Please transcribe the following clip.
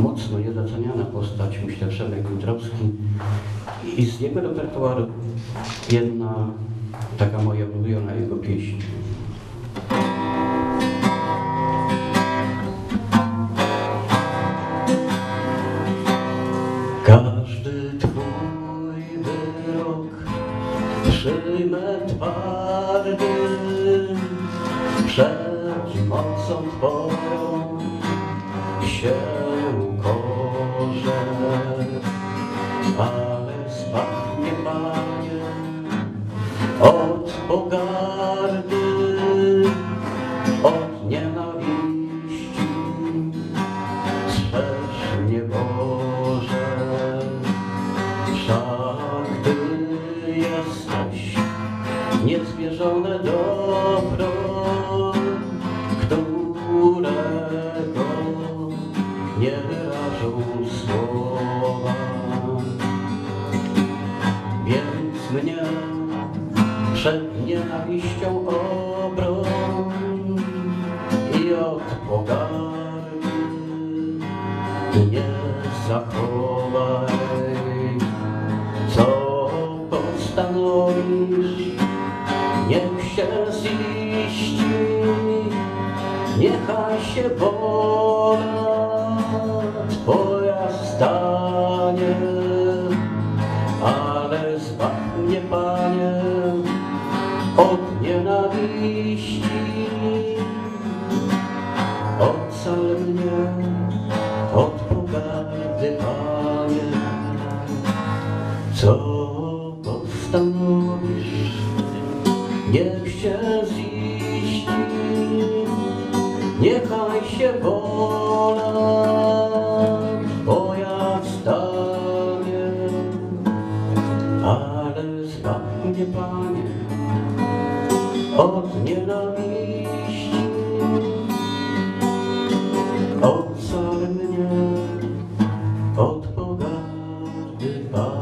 mocno niedoceniana postać, myślę, Przemek Dąbrowski. I z jego repertuaru jedna taka moja ulubiona jego pieśń. Każdy twój wyrok przyjmę twardy przed mocą twoją się ale zbawnie Panie od pogardy, od nienawiści. Strzeż mnie Boże, wszak Ty jesteś niezmierzone dobro, mnie przed nienawiścią obroń i od pogardy nie zachowaj, co postanowisz, niech się ziści, niechaj się wola od nienawiści. Ocal mnie od pogardy, Panie, co postanowisz, niech się ziści, niechaj się wola Twoja stanie, ale zbaw mnie, Panie, od nienawiści. Ocal mnie od pogardy, Panie.